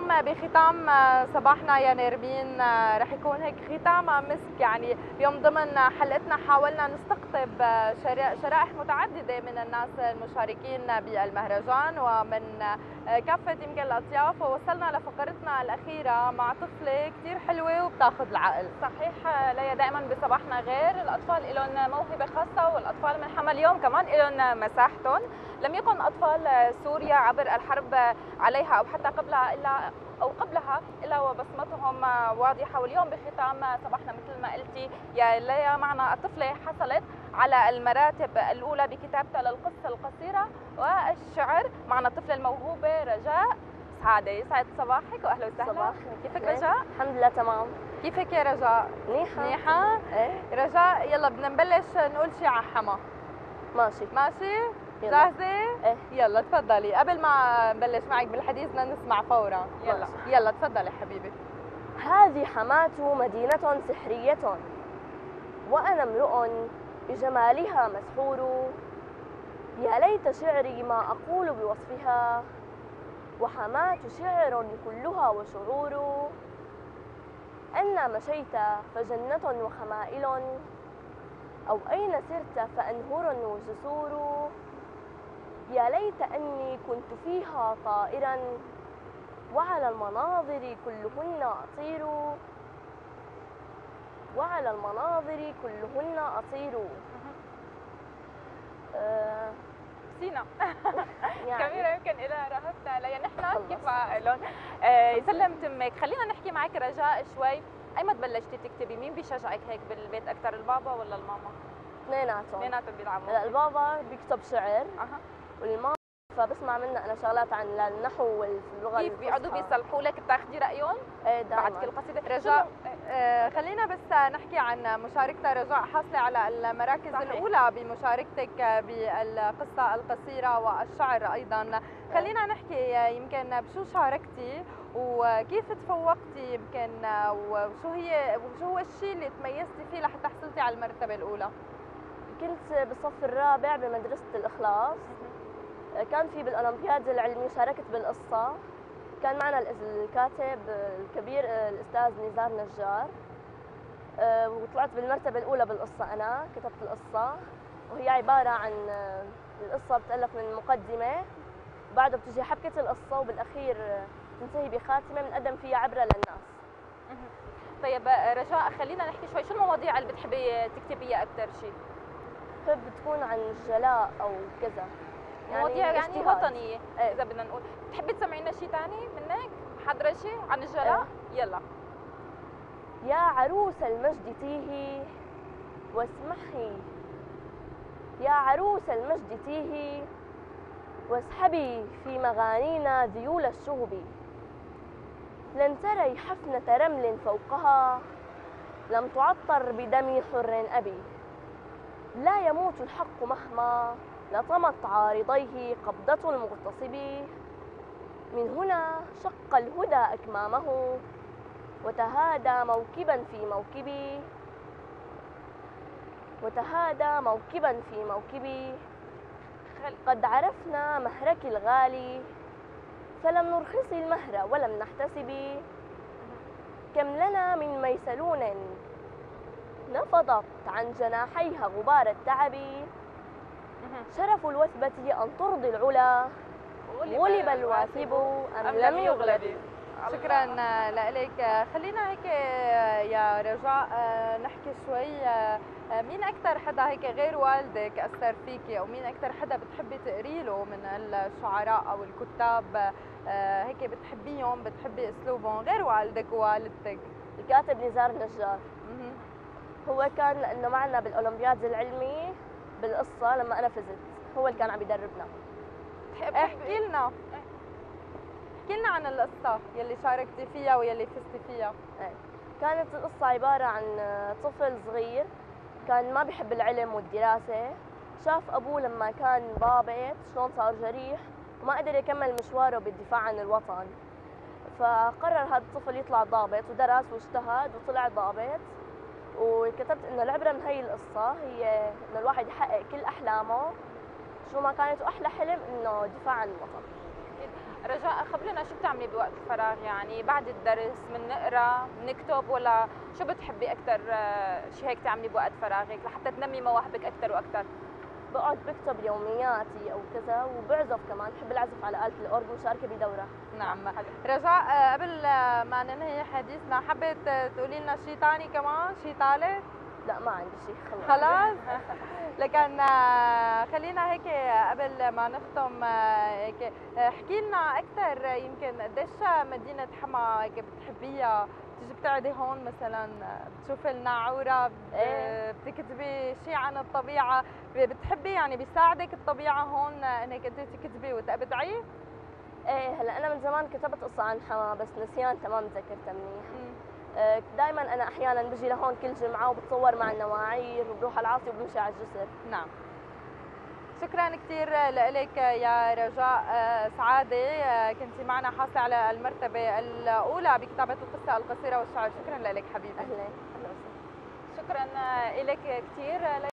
اليوم بختام صباحنا يا نرمين رح يكون هيك ختام مسك يعني اليوم ضمن حلقتنا. حاولنا نستقطب شرائح متعددة من الناس المشاركين بالمهرجان ومن كافة يمكن الأطياف. ووصلنا لفقرتنا الأخيرة مع طفلة كثير حلوة وبتاخذ العقل. صحيح ليا دائما بصباحنا غير. الأطفال لهم موهبة خاصة والأطفال من حمل اليوم كمان لهم مساحتهم. لم يكن أطفال سوريا عبر الحرب عليها أو حتى قبلها إلا أو قبلها إلا وبصمتهم واضحة. واليوم بختام صباحنا مثل ما قلتي يا ليا معنا الطفلة حصلت على المراتب الأولى بكتابتها للقصه القصيرة والشعر. معنا الطفلة الموهوبة رجاء سعادة. يسعد صباحك واهلا وسهلا. صباح كيفك رجاء؟ الحمد لله تمام. كيفك يا رجاء؟ منيحة منيحة؟ إيه. رجاء يلا بدنا نبلش نقول شيء على حما. ماشي. ماشي؟ جاهزة؟ إيه. يلا تفضلي. قبل ما نبلش معك بالحديث بدنا نسمع فورا. يلا. يلا تفضلي حبيبي. هذه حماة مدينة سحرية. وأنا امرؤ بجمالها مسحور. يا ليت شعري ما أقول بوصفها. وحماة شعر كلها وشعور. أن مشيت فجنة وخمائل. أو أين سرت فأنهر وجسور يا ليت أني كنت فيها طائرا وعلى المناظر كلهن أطير. وعلى المناظر كلهن أطير. آه سينا. يعني. كاميرا يمكن لها رهبتها ليا نحن. كيف لهم آه يسلم تمك. خلينا نحكي معك رجاء شوي. ايمت بلشتي تكتبي؟ مين بيشجعك هيك بالبيت؟ أكثر البابا ولا الماما؟ اثنيناتهم. اثنيناتهم بيلعبوا. هلا البابا بيكتب شعر. أها. والماما فبسمع منها أنا شغلات عن النحو واللغة كيف بيقعدوا. بيصلحوا لك؟ بتاخذي رأيهم؟ إيه بعد كل قصيدة رجاء. آه، خلينا بس نحكي عن مشاركتها رجاء حاصلة على المراكز صحيح. الأولى بمشاركتك بالقصة القصيرة والشعر أيضا. خلينا نحكي يمكن بشو شاركتي وكيف تفوقتي يمكن وشو هي وشو هو الشيء اللي تميزتي فيه لحتى حصلتي على المرتبة الأولى؟ كنت بالصف الرابع بمدرسة الإخلاص. كان في بالأولمبياد العلمي شاركت بالقصة. كان معنا الكاتب الكبير الأستاذ نزار نجار. أه، وطلعت بالمرتبة الأولى بالقصة أنا كتبت القصة. وهي عبارة عن أه، القصة بتألف من مقدمة. بعده بتجي حبكة القصة وبالأخير أه، تنتهي بخاتمة بنقدم فيها عبرة للناس. طيب آه، رجاء خلينا نحكي شوي شو المواضيع اللي بتحبي تكتبيها أكثر شيء؟ بحب تكون عن الجلاء أو كذا. مواضيع يعني اجتهاد. وطنية إيه. إذا بدنا نقول. بتحبي تسمعينا شيء ثاني منك حضرة شيء عن الجلاء يلا. يا عروس المجد تيهي واسمحي. يا عروس المجد تيهي واسحبي في مغانينا ذيول الشهب. لن تري حفنة رمل فوقها لم تعطر بدم حر أبي. لا يموت الحق مهما. لطمت عارضيه قبضة المغتصب. من هنا شق الهدى أكمامه وتهادى موكبا في موكبي. وتهادى موكبا في موكبي. قد عرفنا مهرك الغالي فلم نرخص المهر ولم نحتسب. كم لنا من ميسلون نفضت عن جناحيها غبار التعب. شرف الوثبة أن ترضي العلا. غلب الواثب أم لم يغلب. شكرا لك خلينا هيك يا رجاء نحكي شوي مين أكثر حدا هيك غير والدك أثر فيكي؟ أو مين أكثر حدا بتحبي تقري له من الشعراء أو الكتاب؟ هيك بتحبيهم بتحبي أسلوبهم غير والدك ووالدتك؟ الكاتب نزار نجار. هو كان لأنه معنا بالأولمبياد العلمي بالقصة لما أنا فزت هو اللي كان عم يدربنا. احكي لنا؟ احكي لنا عن القصة يلي شاركتي فيها ويلي فزتي فيها. كانت القصة عبارة عن طفل صغير كان ما بيحب العلم والدراسة. شاف أبوه لما كان ضابط شلون صار جريح وما قدر يكمل مشواره بالدفاع عن الوطن. فقرر هذا الطفل يطلع ضابط ودرس واجتهد وطلع ضابط. وكتبت إنه العبره من هي القصة هي إنه الواحد يحقق كل أحلامه شو ما كانت وأحلى حلم إنه دفاع عن الوطن. رجاء خبرنا شو بتعملي بوقت الفراغ؟ يعني بعد الدرس من نقرا نكتب ولا شو بتحبي أكثر شيء هيك تعملي بوقت فراغك لحتى تنمي مواهبك أكثر وأكثر بقعد بكتب يومياتي أو كذا وبعزف كمان. بحب العزف على آلة الأورج مشاركة بدورة. نعم. رجاء آه، قبل ما ننهي حديثنا حبيت تقولي لنا شيء ثاني كمان؟ شيء ثالث لا ما عندي شيء خلص خلاص؟ لكن آه، خلينا هيك قبل ما نختم آه، هيك آه، احكي لنا أكثر يمكن قديش مدينة حما هيك بتحبيها؟ بتيجي بتقعدي هون مثلا آه، بتشوفي الناعوره إيه. بتكتبي شيء عن الطبيعة بتحبي يعني بيساعدك الطبيعة هون آه، إنك أنت تكتبي وتبدعي إيه هلأ أنا من زمان كتبت قصة عن حما بس نسيان تمام ذاكرتها منيح. دائما أنا أحيانا بجي لهون كل جمعة وبتصور مع النواعير وبروح على العاصي وبمشي على الجسر. نعم. شكرا كثير لك يا رجاء. آه، سعادة آه، كنت معنا حاصلة على المرتبة الأولى بكتابة القصة القصيرة والشعر. شكرا لك حبيبي. أهلا. شكرا لك كثير